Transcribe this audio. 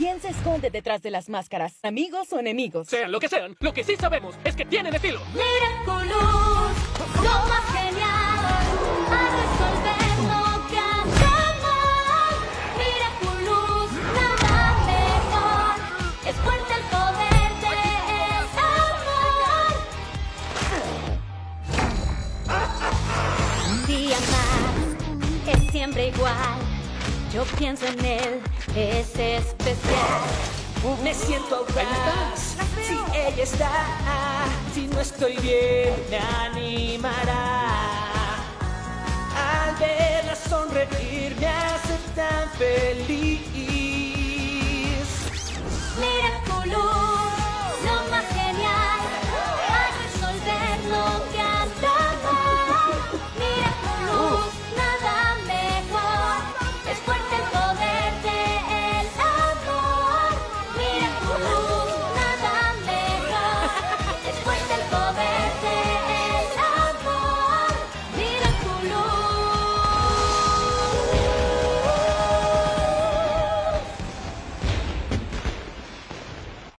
¿Quién se esconde detrás de las máscaras? ¿Amigos o enemigos? Sean lo que sean, lo que sí sabemos es que tienen estilo. Miraculous, lo más genial, a resolver no cantamos. Miraculous, nada mejor, es fuerte el poder de ese amor. Un día más, es siempre igual, yo pienso en él, es especial. Me siento audaz. Si ella está, si no estoy bien, me animará. Al verla sonreír me hace tan feliz.